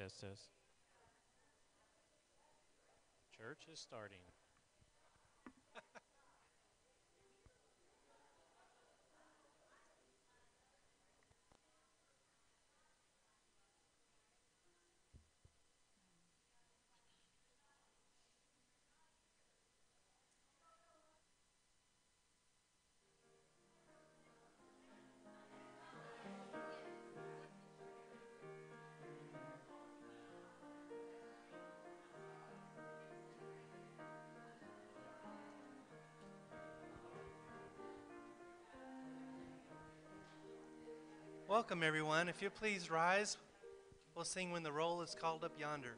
contest is. Church is starting. Welcome, everyone. If you please rise, we'll sing When the Roll is Called Up Yonder.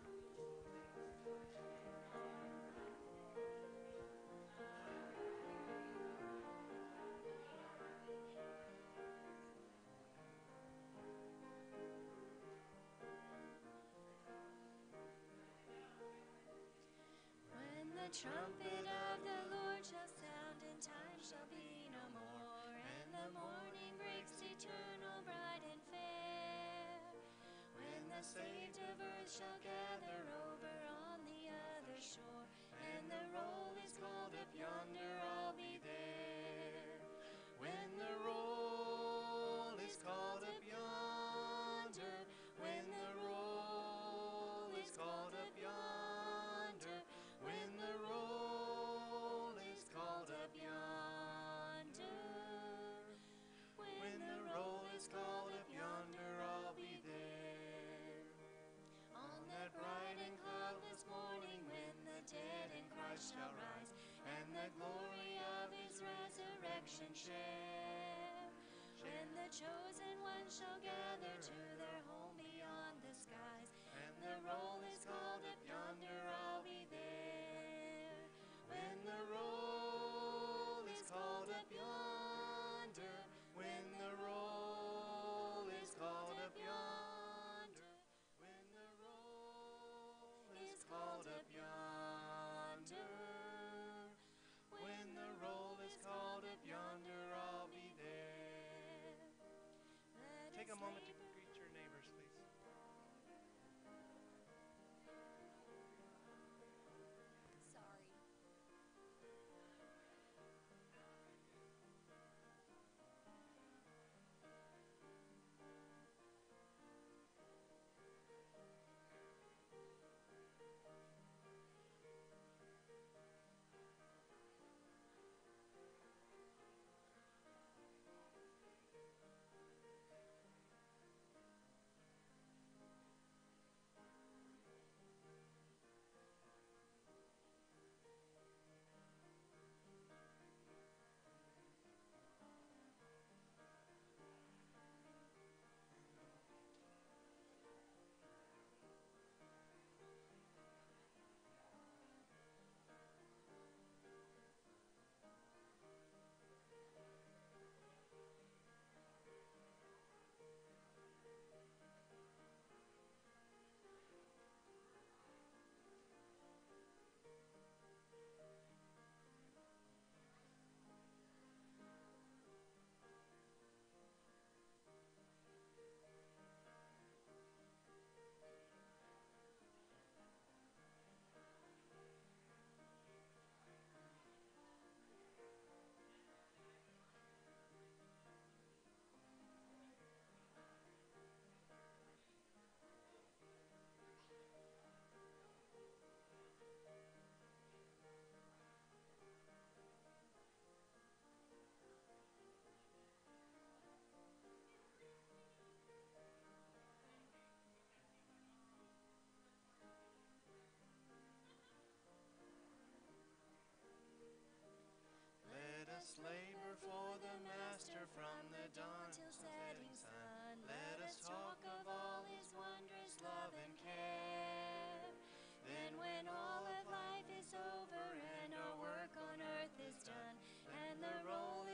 the rolling.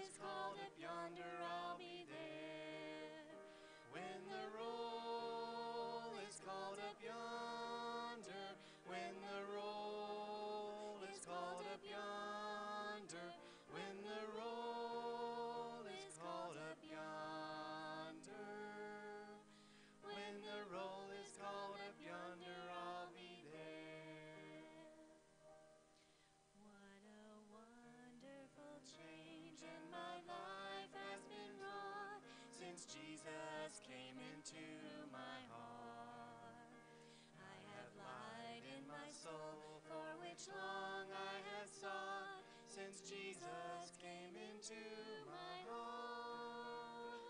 Into my heart. I have light in my soul, for which long I have sought, since Jesus came into my heart.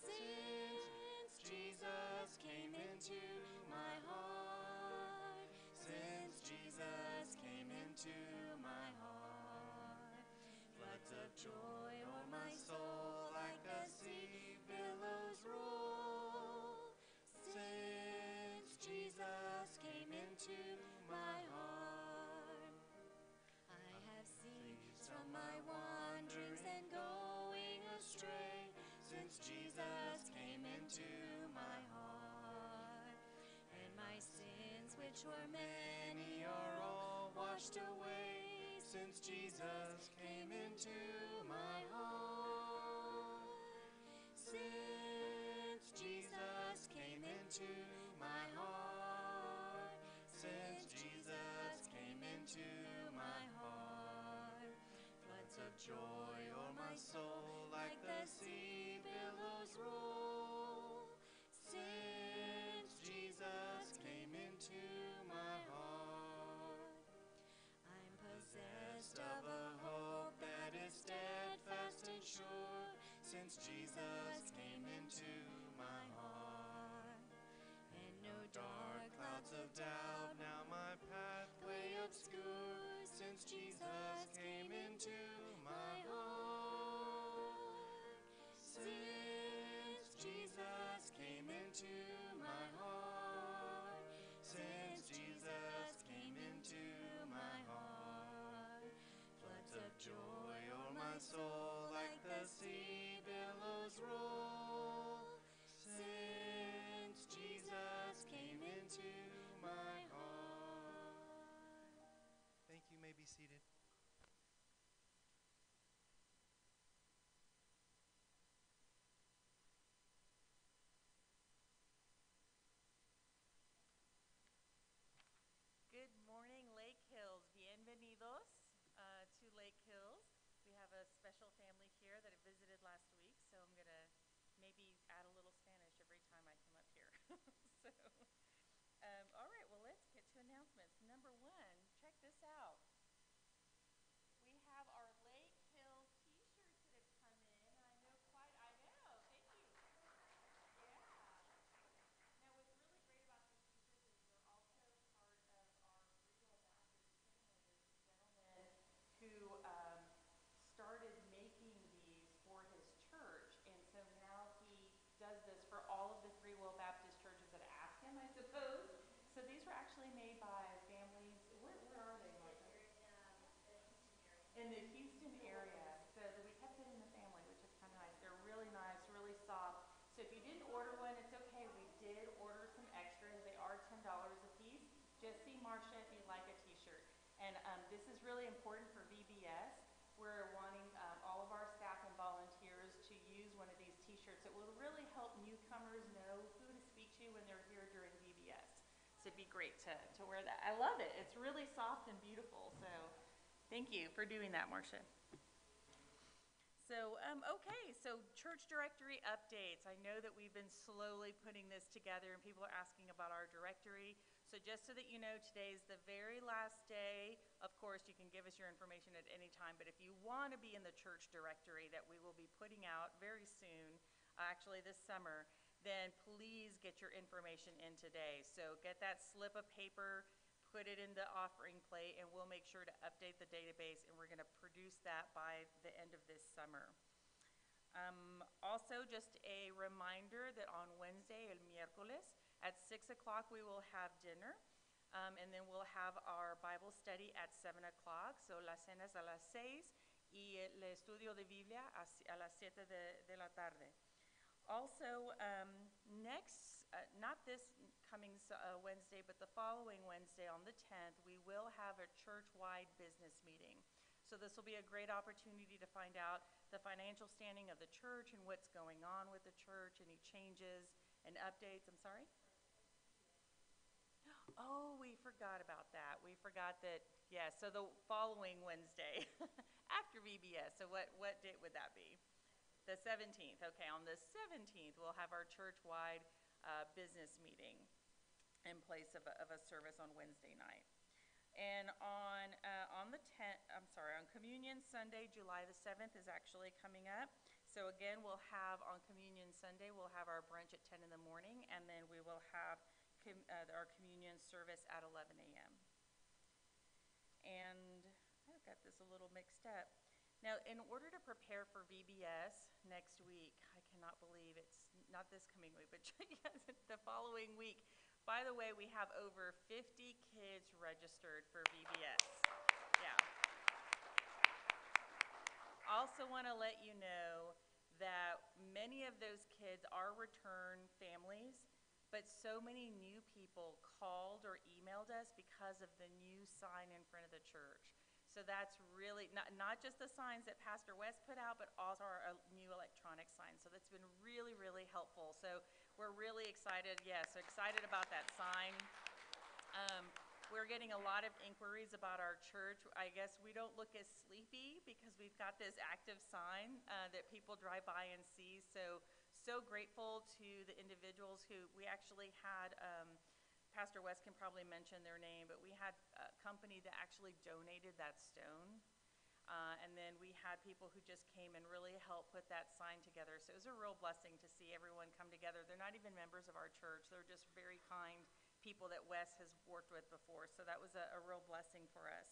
Since Jesus came into my heart, since Jesus came into my heart, floods of joy which were many, are all washed away. Since Jesus came into my heart, since Jesus came into my heart, since Jesus came into my heart, floods of joy o'er my soul like the sea billows roll. Sure. Since Jesus came into my heart, and no dark clouds of doubt now my pathway obscure. Since Jesus came into billows so, um, all right, well, let's get to announcements. Number one, check this out. We have our Lake Hills t-shirts that have come in. and I know quite, I know, thank you. Yeah. Now, what's really great about these t-shirts is they're also part of our Regal Ambassadors family. There's a gentleman who um, started making these for his church, and so now he does this for all of the Free Will Baptist churches that ask him, I suppose. So these were actually made by families. Where, where are they, Martha? In the Houston area. So that we kept it in the family, which is kind of nice. They're really nice, really soft. So if you didn't order one, it's okay. We did order some extras. They are ten dollars a piece. Just see Marcia if you'd like a T-shirt. And um, this is really important for VBS. We're wanting um, all of our staff and volunteers to use one of these T-shirts. It will really help newcomers know who to speak to when they're here during VBS. So it'd be great to, to wear that. I love it. It's really soft and beautiful. Thank you for doing that, Marcia. So, um, okay, so church directory updates. I know that we've been slowly putting this together and people are asking about our directory. So just so that you know, today is the very last day. Of course, you can give us your information at any time, but if you want to be in the church directory that we will be putting out very soon, uh, actually this summer, then please get your information in today. So get that slip of paper, put it in the offering plate, and we'll make sure to update the database, and we're going to produce that by the end of this summer. Um, also, just a reminder that on Wednesday, el miércoles, at 6 o'clock, we will have dinner. Um, and then we'll have our Bible study at 7 o'clock. So la cena es a las 6 y el estudio de Biblia a, las 7 de, de la tarde. Also, um, next, uh, not this coming uh, Wednesday, but the following Wednesday on the 10th, we will have a church-wide business meeting. So this will be a great opportunity to find out the financial standing of the church and what's going on with the church, any changes and updates. I'm sorry? Oh, we forgot about that. We forgot that, yeah, so the following Wednesday after VBS. So what, what date would that be? The 17th, okay, on the 17th, we'll have our church-wide uh, business meeting in place of a, of a service on Wednesday night. And on, uh, on the 10th, I'm sorry, on Communion Sunday, July the 7th is actually coming up. So again, we'll have, on Communion Sunday, we'll have our brunch at 10 in the morning, and then we will have com- uh, our communion service at 11 a.m. And I've got this a little mixed up. Now, in order to prepare for VBS next week, I cannot believe it's not this coming week, but the following week. By the way, we have over 50 kids registered for VBS. Yeah. Also want to let you know that many of those kids are return families, but so many new people called or emailed us because of the new sign in front of the church. So that's really not, not just the signs that Pastor West put out, but also our uh, new electronic signs. So that's been really, really helpful. So we're really excited. Yeah, so excited about that sign. Um, we're getting a lot of inquiries about our church. I guess we don't look as sleepy because we've got this active sign uh, that people drive by and see. So, so grateful to the individuals who we actually had. Um, Pastor West can probably mention their name, but we had a company that actually donated that stone. Uh, and then we had people who just came and really helped put that sign together. So it was a real blessing to see everyone come together. They're not even members of our church, they're just very kind people that Wes has worked with before. So that was a, a real blessing for us.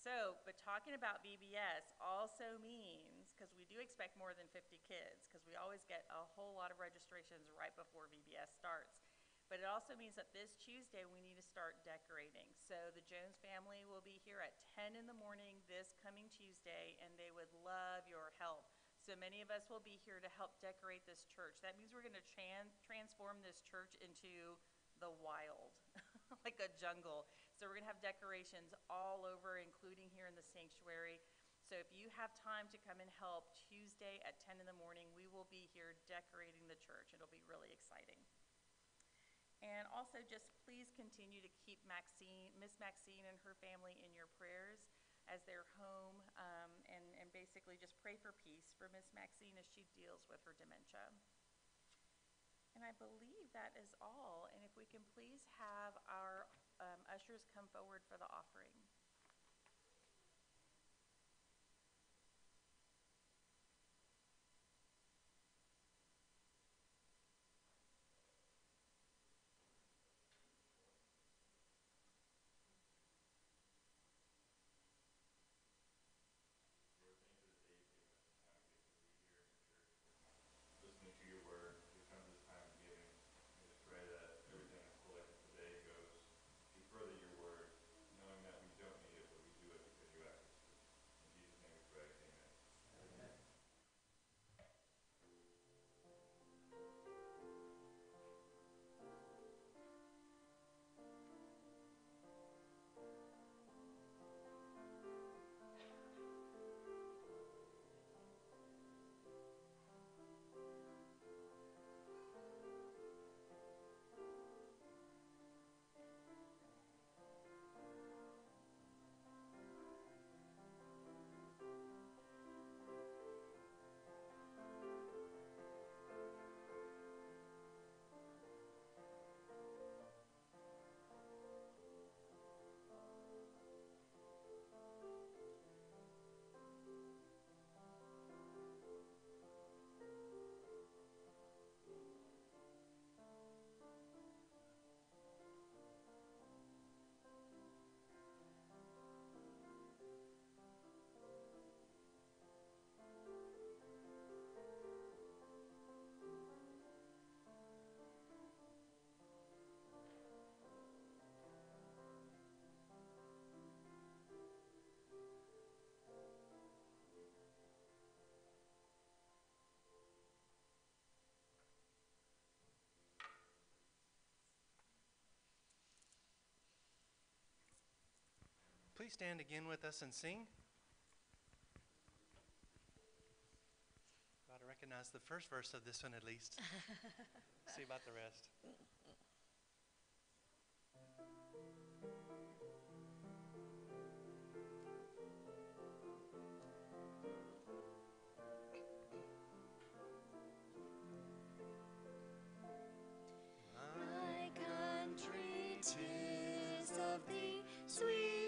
So, but talking about VBS also means, because we do expect more than 50 kids, because we always get a whole lot of registrations right before VBS starts. But it also means that this Tuesday we need to start decorating. So the Jones family will be here at 10 in the morning this coming Tuesday, and they would love your help. So many of us will be here to help decorate this church. That means we're going to tran- transform this church into the wild, like a jungle. So we're going to have decorations all over, including here in the sanctuary. So if you have time to come and help Tuesday at 10 in the morning, we will be here decorating the church. It'll be really exciting. And also just please continue to keep Maxine, Miss Maxine and her family in your prayers as they're home um, and, and basically just pray for peace for Miss Maxine as she deals with her dementia. And I believe that is all. And if we can please have our um, ushers come forward for the offering. please stand again with us and sing? Got to recognize the first verse of this one at least. See about the rest. My country, tis of thee, sweet.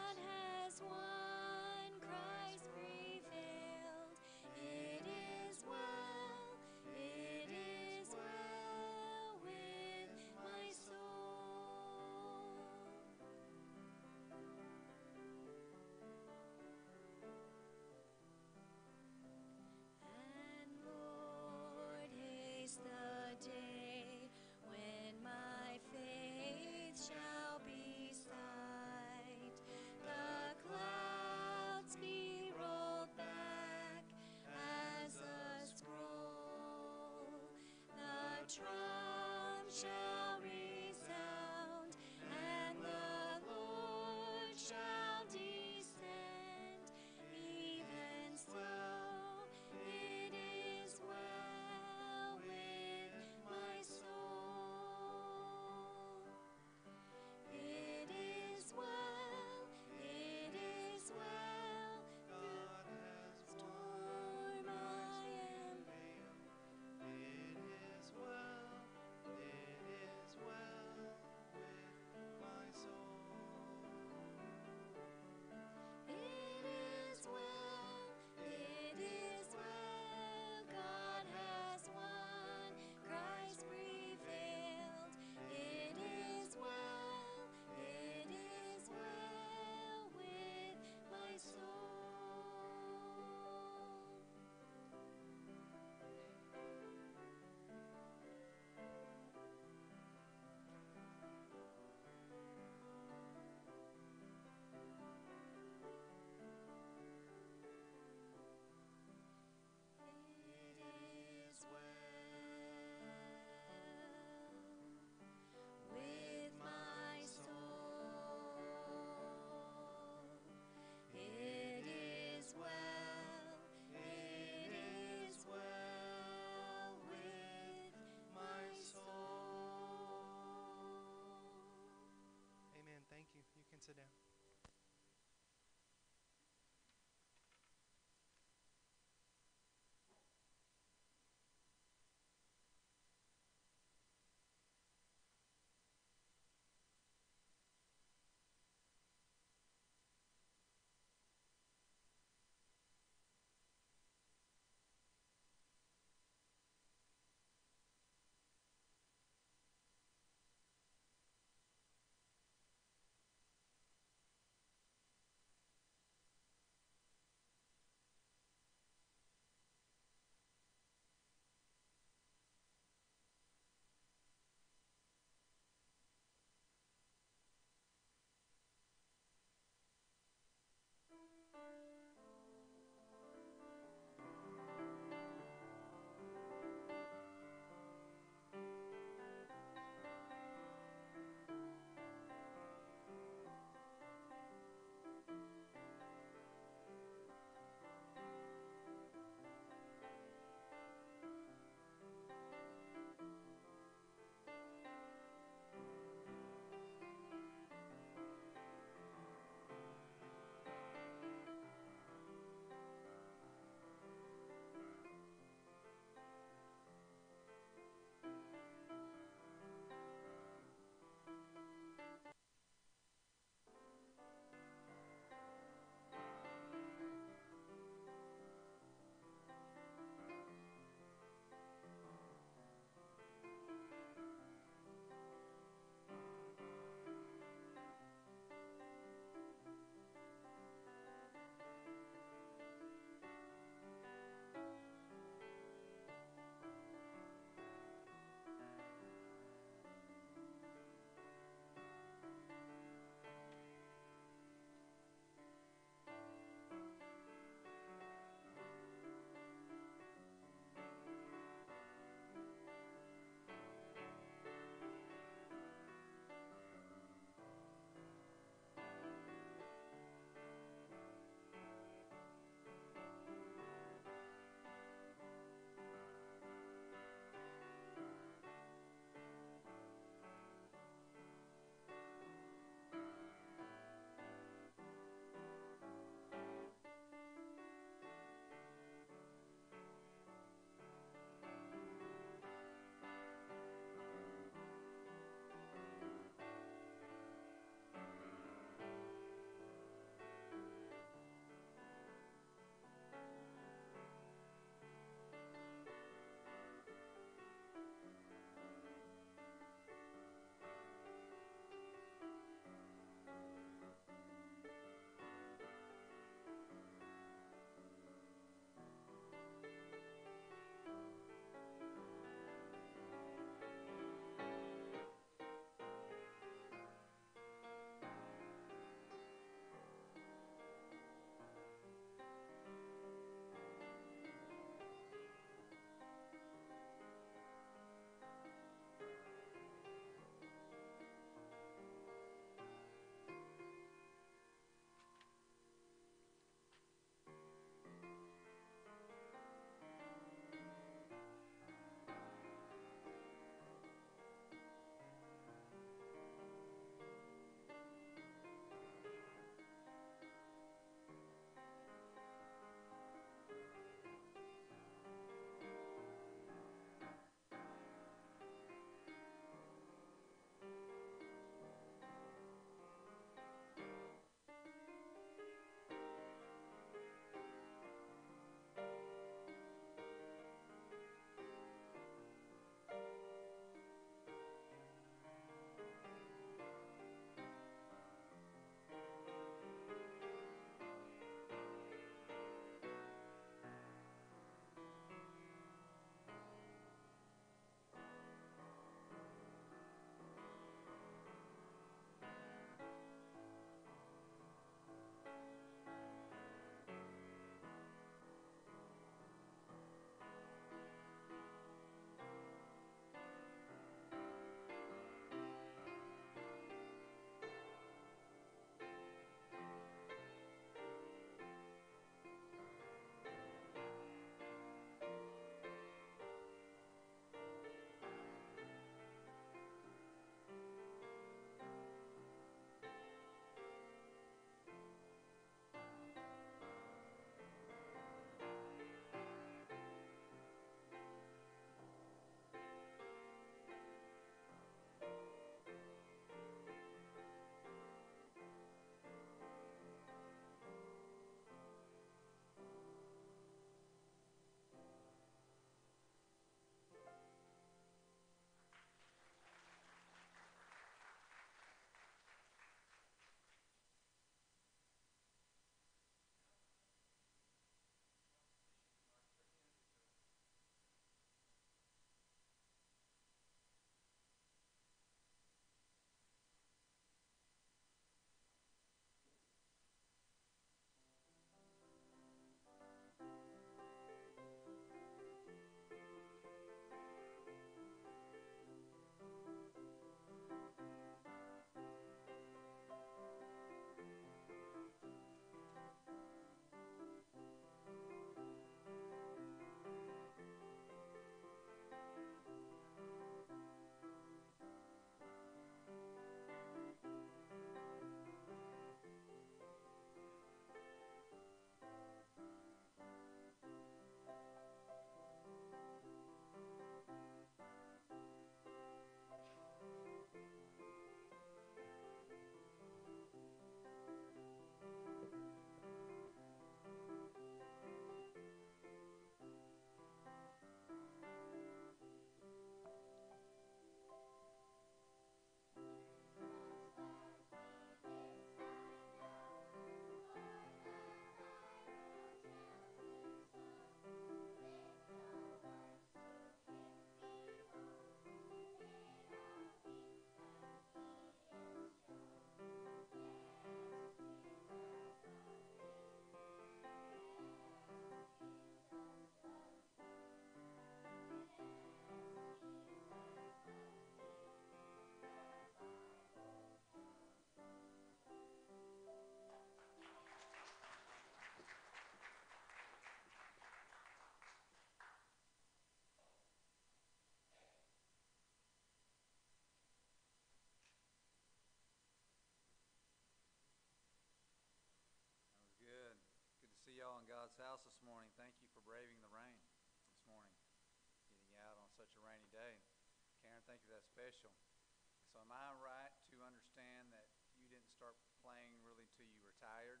I right to understand that you didn't start playing really till you retired?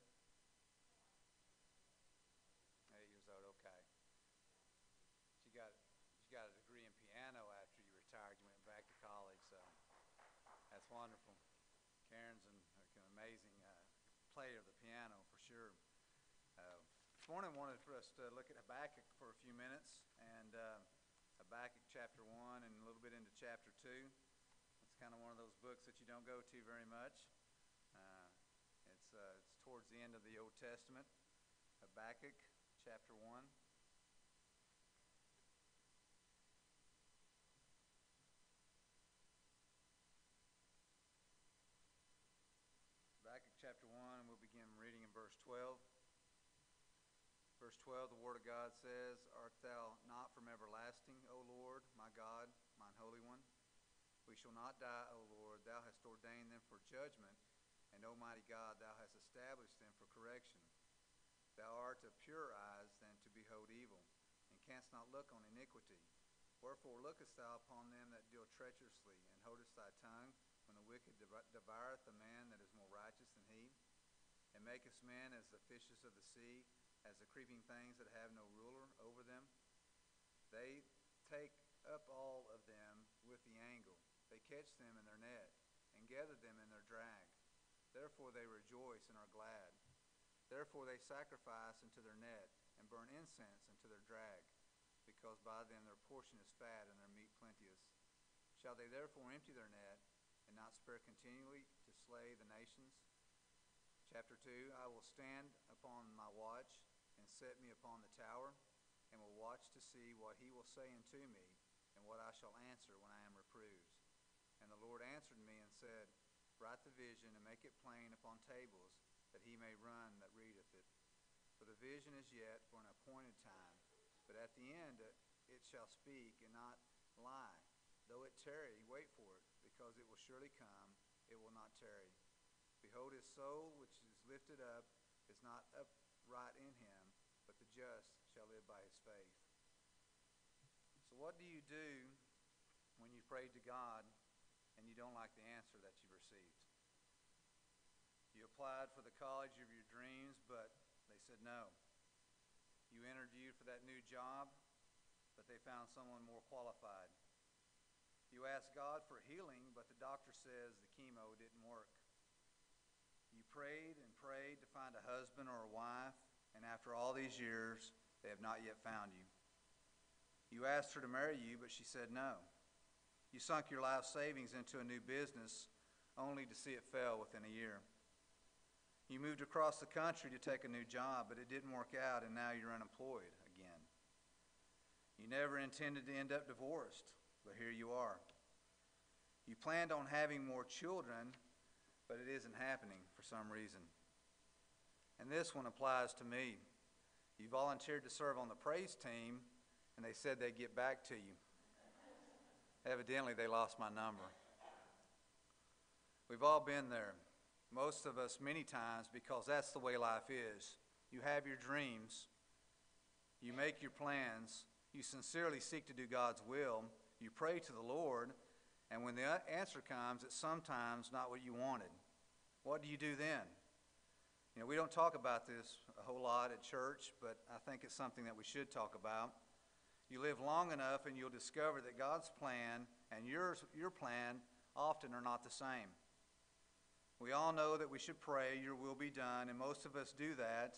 Eight years old, okay. She got she got a degree in piano after you retired. You went back to college, so that's wonderful. Karen's an, an amazing uh, player of the piano for sure. Uh, this morning, I wanted for us to look at Habakkuk for a few minutes, and uh, Habakkuk chapter 1 and a little bit into chapter 2. Kind of one of those books that you don't go to very much. Uh, it's, uh, it's towards the end of the Old Testament. Habakkuk chapter 1. Habakkuk chapter 1, and we'll begin reading in verse 12. Verse 12, the Word of God says, Art thou not from everlasting, O Lord, my God, mine Holy One? We shall not die, O Lord. Thou hast ordained them for judgment, and, Almighty God, thou hast established them for correction. Thou art of purer eyes than to behold evil, and canst not look on iniquity. Wherefore lookest thou upon them that deal treacherously, and holdest thy tongue when the wicked devoureth a man that is more righteous than he? And makest men as the fishes of the sea, as the creeping things that have no ruler over them? They take up all of them with the angle. They catch them in their net, and gather them in their drag. Therefore they rejoice and are glad. Therefore they sacrifice unto their net, and burn incense unto their drag, because by them their portion is fat, and their meat plenteous. Shall they therefore empty their net, and not spare continually to slay the nations? Chapter 2 I will stand upon my watch, and set me upon the tower, and will watch to see what he will say unto me, and what I shall answer when I am reproved. The Lord answered me and said, Write the vision, and make it plain upon tables, that he may run that readeth it. For the vision is yet for an appointed time, but at the end it shall speak and not lie. Though it tarry, wait for it, because it will surely come, it will not tarry. Behold, his soul, which is lifted up, is not upright in him, but the just shall live by his faith. So, what do you do when you prayed to God don't like the answer that you received? You applied for the college of your dreams, but they said no. You interviewed for that new job, but they found someone more qualified. You asked God for healing, but the doctor says the chemo didn't work. You prayed and prayed to find a husband or a wife, and after all these years, they have not yet found you. You asked her to marry you, but she said no. You sunk your life savings into a new business only to see it fail within a year. You moved across the country to take a new job, but it didn't work out, and now you're unemployed again. You never intended to end up divorced, but here you are. You planned on having more children, but it isn't happening for some reason. And this one applies to me. You volunteered to serve on the praise team, and they said they'd get back to you. Evidently, they lost my number. We've all been there, most of us many times, because that's the way life is. You have your dreams, you make your plans, you sincerely seek to do God's will, you pray to the Lord, and when the answer comes, it's sometimes not what you wanted. What do you do then? You know, we don't talk about this a whole lot at church, but I think it's something that we should talk about. You live long enough and you'll discover that God's plan and yours, your plan often are not the same. We all know that we should pray, Your will be done, and most of us do that,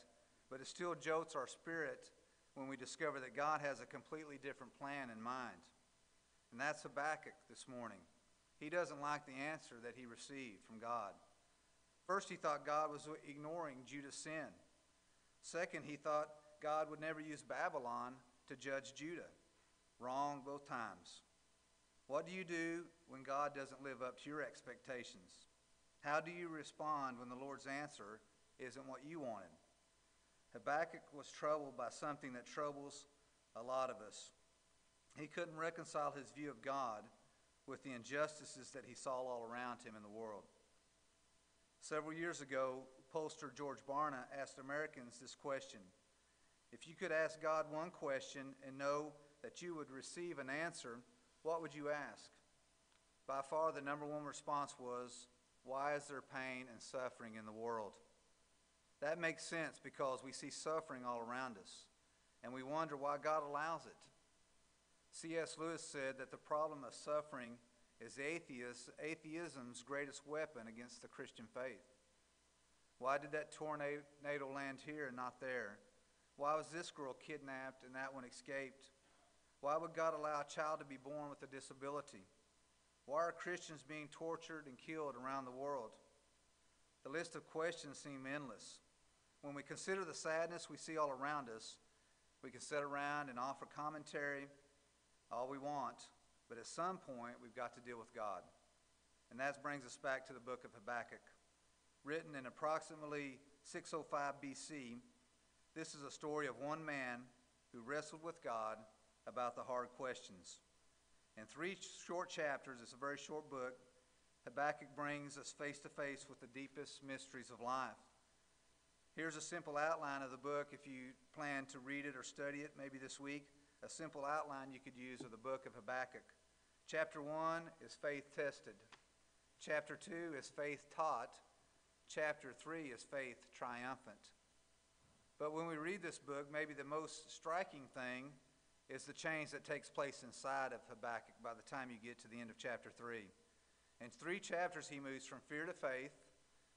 but it still jolts our spirit when we discover that God has a completely different plan in mind. And that's Habakkuk this morning. He doesn't like the answer that he received from God. First, he thought God was ignoring Judah's sin. Second, he thought God would never use Babylon to judge Judah. Wrong both times. What do you do when God doesn't live up to your expectations? How do you respond when the Lord's answer isn't what you wanted? Habakkuk was troubled by something that troubles a lot of us. He couldn't reconcile his view of God with the injustices that he saw all around him in the world. Several years ago, pollster George Barna asked Americans this question If you could ask God one question and know that you would receive an answer, what would you ask? By far, the number one response was, Why is there pain and suffering in the world? That makes sense because we see suffering all around us, and we wonder why God allows it. C.S. Lewis said that the problem of suffering is atheism's greatest weapon against the Christian faith. Why did that tornado land here and not there? Why was this girl kidnapped and that one escaped? Why would God allow a child to be born with a disability? Why are Christians being tortured and killed around the world? The list of questions seem endless. When we consider the sadness we see all around us, we can sit around and offer commentary all we want, but at some point we've got to deal with God. And that brings us back to the book of Habakkuk. Written in approximately 605 BC, this is a story of one man who wrestled with God about the hard questions. In three short chapters, it's a very short book, Habakkuk brings us face to face with the deepest mysteries of life. Here's a simple outline of the book if you plan to read it or study it maybe this week. A simple outline you could use of the book of Habakkuk. Chapter 1 is faith tested. Chapter 2 is faith taught. Chapter 3 is faith triumphant. But when we read this book, maybe the most striking thing is the change that takes place inside of Habakkuk by the time you get to the end of chapter 3. In three chapters, he moves from fear to faith,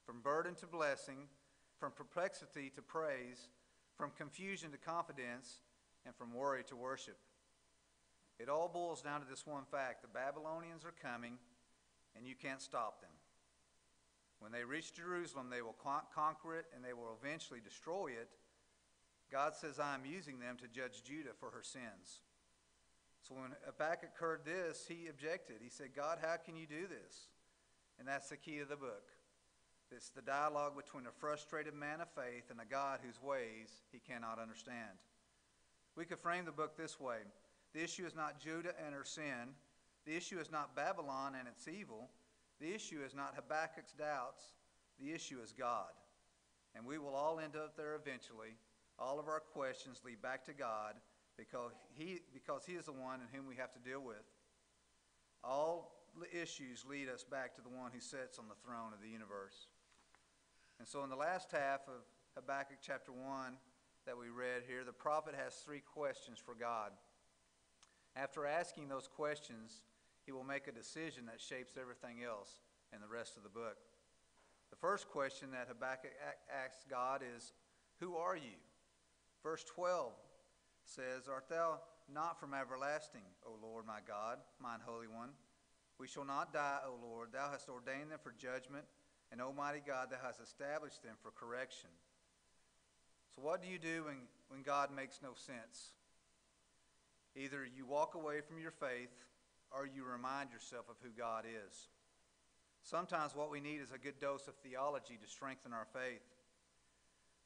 from burden to blessing, from perplexity to praise, from confusion to confidence, and from worry to worship. It all boils down to this one fact the Babylonians are coming, and you can't stop them. When they reach Jerusalem, they will conquer it and they will eventually destroy it. God says, I am using them to judge Judah for her sins. So when Habakkuk heard this, he objected. He said, God, how can you do this? And that's the key of the book. It's the dialogue between a frustrated man of faith and a God whose ways he cannot understand. We could frame the book this way The issue is not Judah and her sin, the issue is not Babylon and its evil, the issue is not Habakkuk's doubts, the issue is God. And we will all end up there eventually. All of our questions lead back to God because he, because he is the one in whom we have to deal with. All the issues lead us back to the one who sits on the throne of the universe. And so, in the last half of Habakkuk chapter 1 that we read here, the prophet has three questions for God. After asking those questions, he will make a decision that shapes everything else in the rest of the book. The first question that Habakkuk asks God is, Who are you? Verse 12 says, Art thou not from everlasting, O Lord my God, mine Holy One? We shall not die, O Lord. Thou hast ordained them for judgment, and Almighty God, thou hast established them for correction. So, what do you do when, when God makes no sense? Either you walk away from your faith or you remind yourself of who God is. Sometimes what we need is a good dose of theology to strengthen our faith.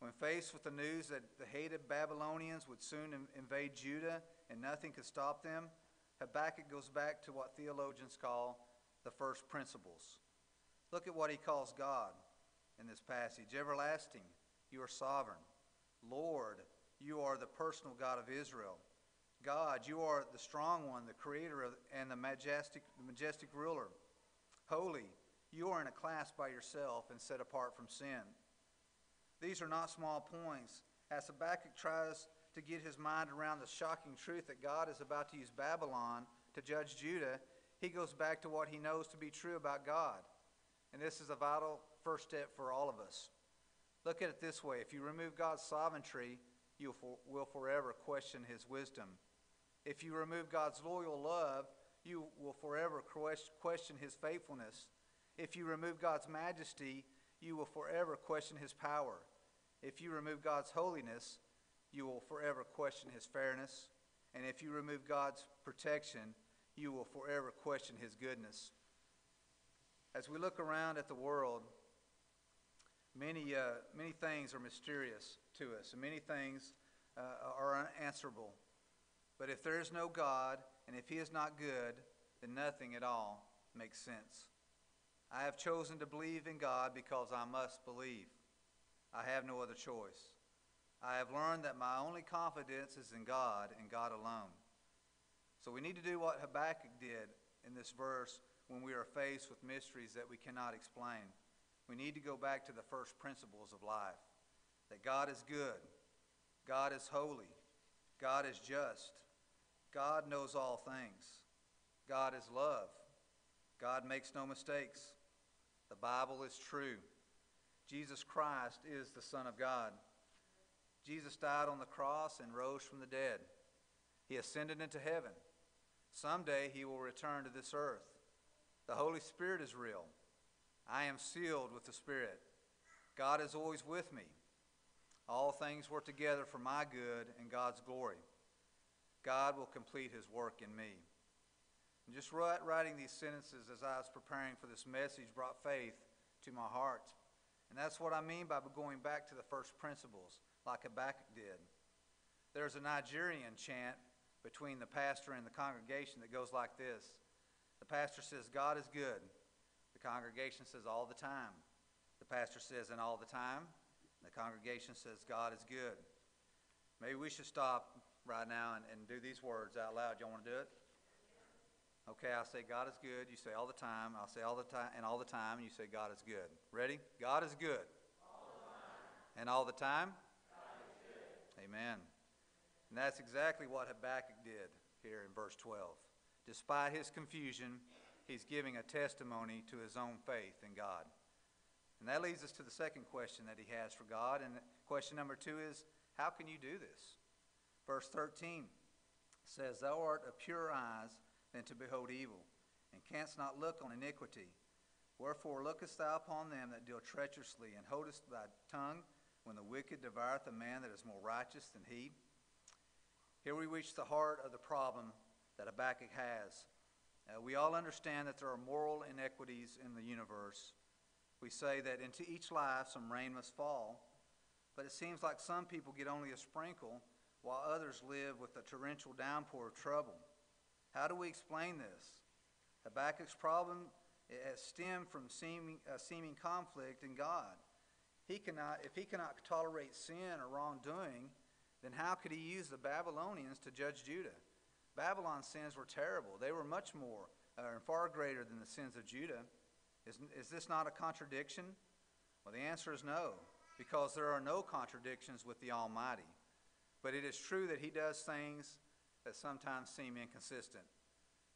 When faced with the news that the hated Babylonians would soon invade Judah and nothing could stop them, Habakkuk goes back to what theologians call the first principles. Look at what he calls God in this passage Everlasting, you are sovereign. Lord, you are the personal God of Israel. God, you are the strong one, the creator of, and the majestic, the majestic ruler. Holy, you are in a class by yourself and set apart from sin. These are not small points. As Habakkuk tries to get his mind around the shocking truth that God is about to use Babylon to judge Judah, he goes back to what he knows to be true about God. And this is a vital first step for all of us. Look at it this way if you remove God's sovereignty, you will forever question his wisdom. If you remove God's loyal love, you will forever question his faithfulness. If you remove God's majesty, you will forever question his power. If you remove God's holiness, you will forever question his fairness. And if you remove God's protection, you will forever question his goodness. As we look around at the world, many, uh, many things are mysterious to us, and many things uh, are unanswerable. But if there is no God, and if he is not good, then nothing at all makes sense. I have chosen to believe in God because I must believe. I have no other choice. I have learned that my only confidence is in God and God alone. So we need to do what Habakkuk did in this verse when we are faced with mysteries that we cannot explain. We need to go back to the first principles of life that God is good, God is holy, God is just, God knows all things, God is love, God makes no mistakes, the Bible is true, Jesus Christ is the Son of God. Jesus died on the cross and rose from the dead. He ascended into heaven. Someday he will return to this earth. The Holy Spirit is real. I am sealed with the Spirit. God is always with me. All things work together for my good and God's glory. God will complete his work in me. And just writing these sentences as I was preparing for this message brought faith to my heart. And that's what I mean by going back to the first principles, like Habakkuk did. There's a Nigerian chant between the pastor and the congregation that goes like this The pastor says, God is good. The congregation says, all the time. The pastor says, and all the time. The congregation says, God is good. Maybe we should stop right now and, and do these words out loud. Y'all want to do it? Okay, I'll say God is good. You say all the time. I'll say all the time and all the time. And you say God is good. Ready? God is good. All and all the time? Amen. And that's exactly what Habakkuk did here in verse 12. Despite his confusion, he's giving a testimony to his own faith in God. And that leads us to the second question that he has for God. And question number two is, how can you do this? Verse 13 says, Thou art of pure eyes than to behold evil, and canst not look on iniquity. Wherefore lookest thou upon them that deal treacherously, and holdest thy tongue when the wicked devoureth a man that is more righteous than he? Here we reach the heart of the problem that Habakkuk has. Uh, we all understand that there are moral inequities in the universe. We say that into each life some rain must fall, but it seems like some people get only a sprinkle while others live with a torrential downpour of trouble. How do we explain this? Habakkuk's problem has stemmed from seeming, seeming conflict in God. He cannot, if he cannot tolerate sin or wrongdoing, then how could he use the Babylonians to judge Judah? Babylon's sins were terrible. They were much more uh, and far greater than the sins of Judah. Is, is this not a contradiction? Well, the answer is no, because there are no contradictions with the Almighty. But it is true that he does things that sometimes seem inconsistent.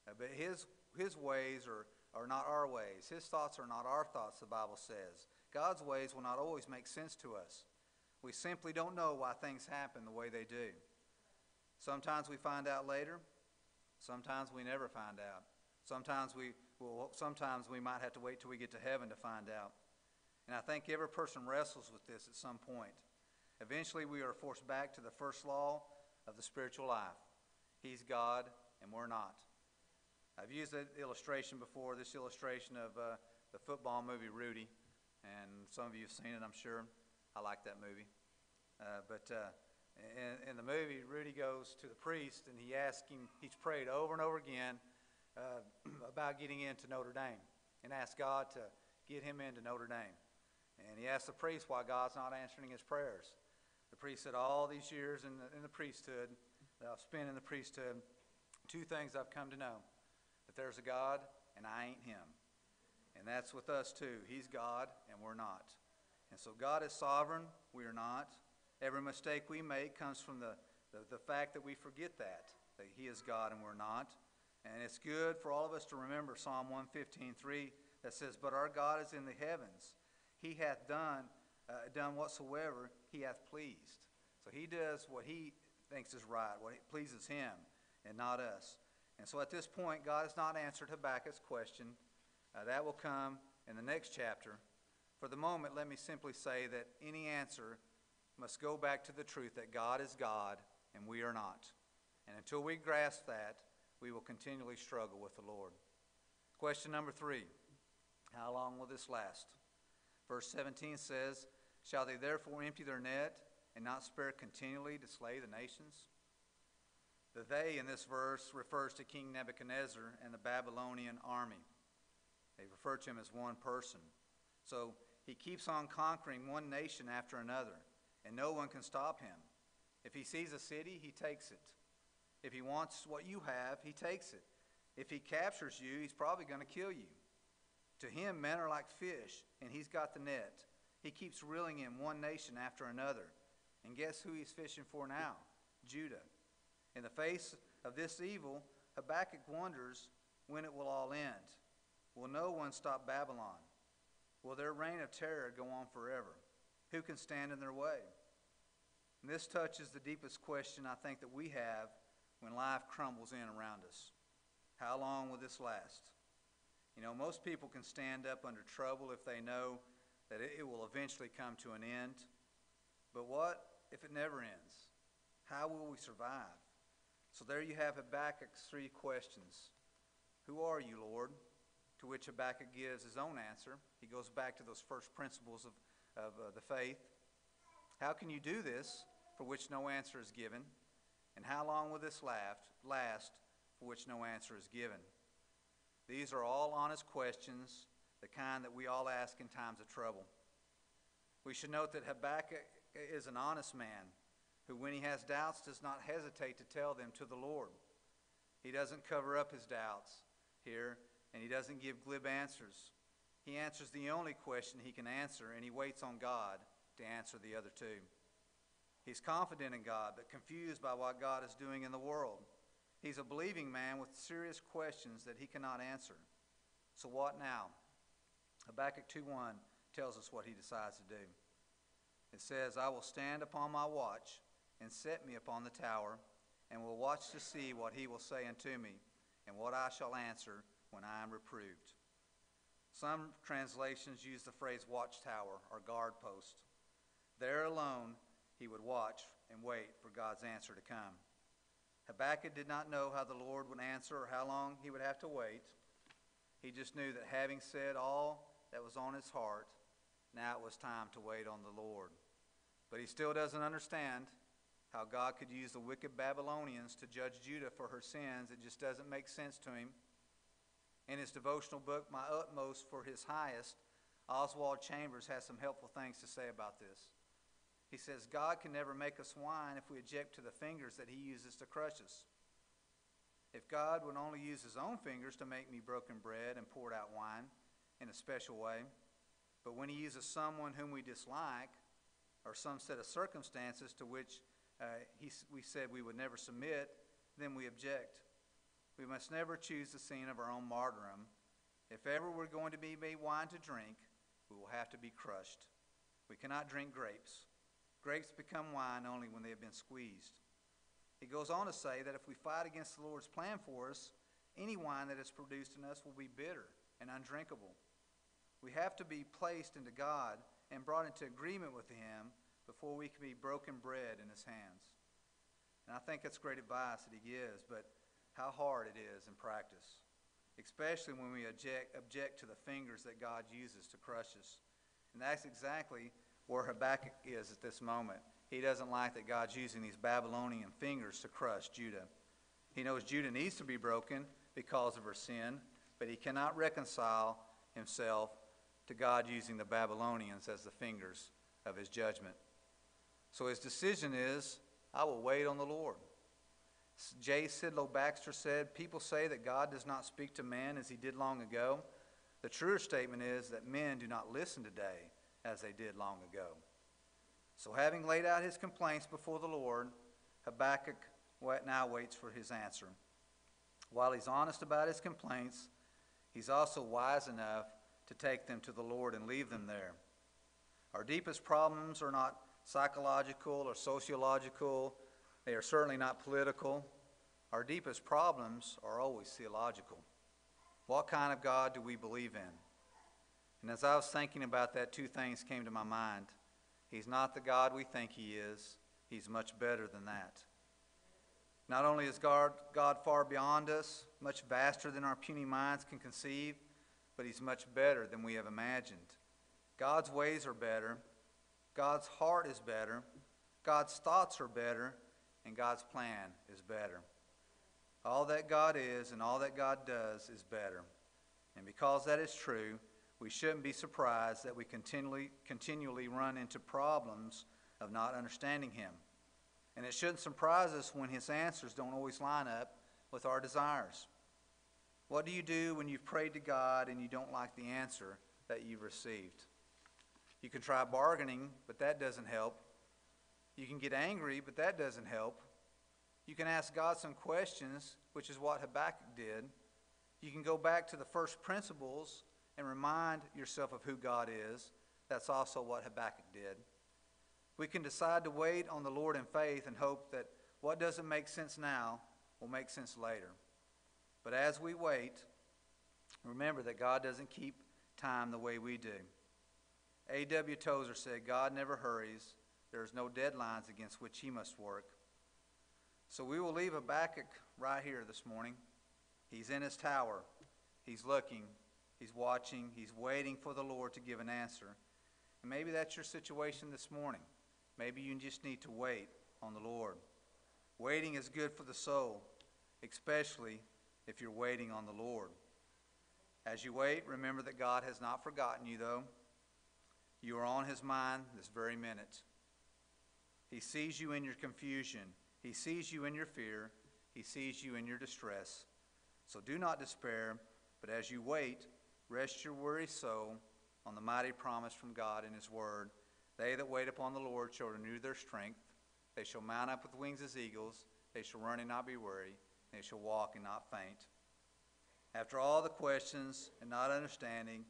Uh, but his, his ways are, are not our ways. His thoughts are not our thoughts, the Bible says. God's ways will not always make sense to us. We simply don't know why things happen the way they do. Sometimes we find out later. Sometimes we never find out. Sometimes we will, sometimes we might have to wait till we get to heaven to find out. And I think every person wrestles with this at some point. Eventually, we are forced back to the first law of the spiritual life He's God, and we're not. I've used that illustration before, this illustration of uh, the football movie Rudy, and some of you have seen it, I'm sure. I like that movie. Uh, but uh, in, in, the movie, Rudy goes to the priest, and he asks him, he's prayed over and over again uh, about getting into Notre Dame, and asked God to get him into Notre Dame. And he asked the priest why God's not answering his prayers. The priest said, All these years in the, in the priesthood, that I've spent in the priesthood, two things I've come to know that there's a God and I ain't him. And that's with us too. He's God and we're not. And so God is sovereign, we are not. Every mistake we make comes from the, the, the fact that we forget that, that He is God and we're not. And it's good for all of us to remember Psalm 115.3 that says, But our God is in the heavens. He hath done, uh, done whatsoever He hath pleased. So He does what He thinks is right, what pleases him, and not us. And so at this point, God has not answered Habakkuk's question. Uh, that will come in the next chapter. For the moment, let me simply say that any answer must go back to the truth that God is God and we are not. And until we grasp that, we will continually struggle with the Lord. Question number three How long will this last? Verse 17 says, Shall they therefore empty their net and not spare continually to slay the nations? The they in this verse refers to King Nebuchadnezzar and the Babylonian army. They refer to him as one person. So he keeps on conquering one nation after another. and no one can stop him. If he sees a city, he takes it. If he wants what you have, he takes it. If he captures you, he's probably going to kill you. To him, men are like fish, and he's got the net. He keeps reeling in one nation after another. And guess who he's fishing for now? Judah. In the face of this evil, Habakkuk wonders when it will all end. Will no one stop Babylon? Will their reign of terror go on forever? Who can stand in their way? And this touches the deepest question I think that we have when life crumbles in around us. How long will this last? You know, most people can stand up under trouble if they know that it will eventually come to an end. But what if it never ends? How will we survive? So there you have Habakkuk's three questions. Who are you, Lord? To which Habakkuk gives his own answer. He goes back to those first principles of, of uh, the faith. How can you do this for which no answer is given? And how long will this last, last for which no answer is given? These are all honest questions, the kind that we all ask in times of trouble. We should note that Habakkuk is an honest man who, when he has doubts, does not hesitate to tell them to the Lord. He doesn't cover up his doubts here, and he doesn't give glib answers. He answers the only question he can answer, and he waits on God to answer the other two. He's confident in God, but confused by what God is doing in the world. He's a believing man with serious questions that he cannot answer. So what now? Habakkuk 2:1 tells us what he decides to do. It says, "I will stand upon my watch and set me upon the tower, and will watch to see what he will say unto me, and what I shall answer when I am reproved." Some translations use the phrase watchtower or guard post. There alone he would watch and wait for God's answer to come. Habakkuk did not know how the Lord would answer or how long he would have to wait. He just knew that having said all that was on his heart, now it was time to wait on the Lord. But he still doesn't understand how God could use the wicked Babylonians to judge Judah for her sins. It just doesn't make sense to him. In his devotional book, My Utmost for His Highest, Oswald Chambers has some helpful things to say about this. He says, God can never make us wine if we object to the fingers that He uses to crush us. If God would only use His own fingers to make me broken bread and poured out wine in a special way, but when He uses someone whom we dislike or some set of circumstances to which uh, he, we said we would never submit, then we object. We must never choose the scene of our own martyrdom. If ever we're going to be made wine to drink, we will have to be crushed. We cannot drink grapes. Grapes become wine only when they have been squeezed. He goes on to say that if we fight against the Lord's plan for us, any wine that is produced in us will be bitter and undrinkable. We have to be placed into God and brought into agreement with Him before we can be broken bread in His hands. And I think that's great advice that He gives, but how hard it is in practice, especially when we object, object to the fingers that God uses to crush us. And that's exactly where Habakkuk is at this moment. He doesn't like that God's using these Babylonian fingers to crush Judah. He knows Judah needs to be broken because of her sin, but he cannot reconcile himself to God using the Babylonians as the fingers of his judgment. So his decision is I will wait on the Lord. J. Sidlow Baxter said, People say that God does not speak to man as he did long ago. The truer statement is that men do not listen today as they did long ago. So, having laid out his complaints before the Lord, Habakkuk now waits for his answer. While he's honest about his complaints, he's also wise enough to take them to the Lord and leave them there. Our deepest problems are not psychological or sociological, they are certainly not political. Our deepest problems are always theological. What kind of God do we believe in? And as I was thinking about that, two things came to my mind. He's not the God we think He is, He's much better than that. Not only is God, God far beyond us, much vaster than our puny minds can conceive, but He's much better than we have imagined. God's ways are better, God's heart is better, God's thoughts are better, and God's plan is better. All that God is and all that God does is better. And because that is true, we shouldn't be surprised that we continually, continually run into problems of not understanding Him. And it shouldn't surprise us when His answers don't always line up with our desires. What do you do when you've prayed to God and you don't like the answer that you've received? You can try bargaining, but that doesn't help. You can get angry, but that doesn't help. You can ask God some questions, which is what Habakkuk did. You can go back to the first principles and remind yourself of who God is. That's also what Habakkuk did. We can decide to wait on the Lord in faith and hope that what doesn't make sense now will make sense later. But as we wait, remember that God doesn't keep time the way we do. A.W. Tozer said, God never hurries. There is no deadlines against which he must work. So we will leave Habakkuk right here this morning. He's in his tower. He's looking. He's watching. He's waiting for the Lord to give an answer. And maybe that's your situation this morning. Maybe you just need to wait on the Lord. Waiting is good for the soul, especially if you're waiting on the Lord. As you wait, remember that God has not forgotten you, though. You are on his mind this very minute. He sees you in your confusion. He sees you in your fear. He sees you in your distress. So do not despair, but as you wait, rest your weary soul on the mighty promise from God in his word. They that wait upon the Lord shall renew their strength. They shall mount up with wings as eagles. They shall run and not be weary. They shall walk and not faint. After all the questions and not understanding,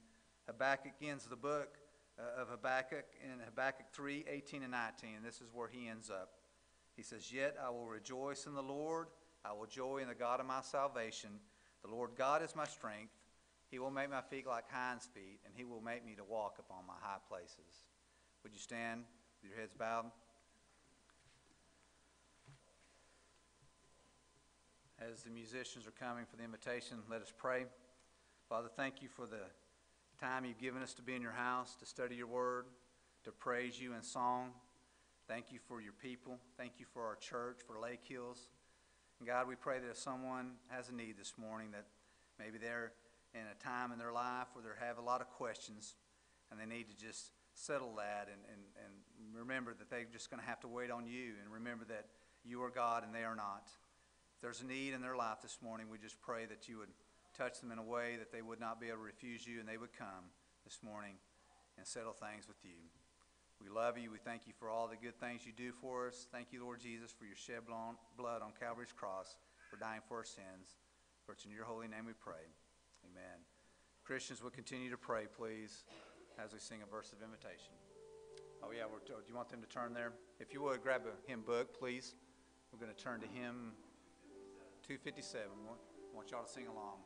Habakkuk ends the book uh, of Habakkuk in Habakkuk 3 18 and 19. And this is where he ends up. He says, Yet I will rejoice in the Lord. I will joy in the God of my salvation. The Lord God is my strength. He will make my feet like hinds' feet, and he will make me to walk upon my high places. Would you stand with your heads bowed? As the musicians are coming for the invitation, let us pray. Father, thank you for the time you've given us to be in your house, to study your word, to praise you in song. Thank you for your people. Thank you for our church, for Lakehills. And God, we pray that if someone has a need this morning, that maybe they're in a time in their life where they have a lot of questions and they need to just settle that and, and, and remember that they're just going to have to wait on you and remember that you are God and they are not. There's a need in their life this morning, we just pray that you would touch them in a way that they would not be able to refuse you and they would come this morning and settle things with you. We love you. We thank you for all the good things you do for us. Thank you, Lord Jesus, for your shed blood on Calvary's cross, for dying for our sins. For it's in your holy name we pray. Amen. Christians will continue to pray, please, as we sing a verse of invitation. Oh, yeah, do you want them to turn there? If you would, grab a hymn book, please. We're going to turn to hymn 257. I want y'all to sing along.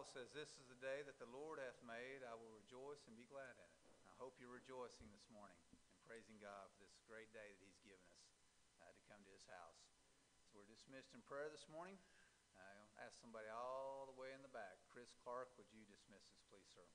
Bible says, This is the day that the Lord hath made. I will rejoice and be glad in it. I hope you're rejoicing this morning and praising God for this great day that He's given us uh, to come to His house. So we're dismissed in prayer this morning. I'll ask somebody all the way in the back. Chris Clark, would you dismiss us, please, sir?